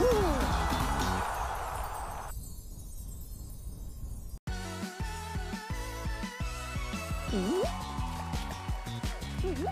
음? 음? 음?